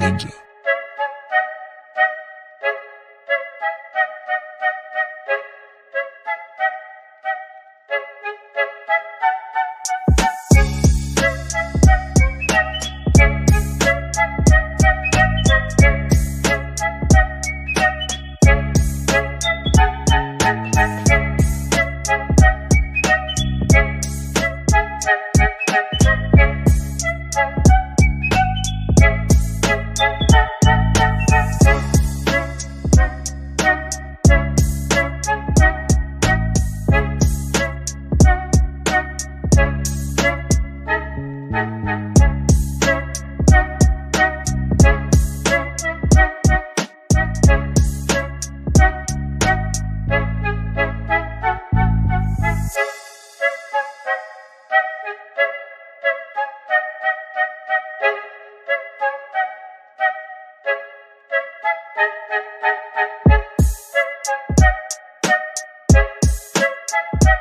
danger. Thank you.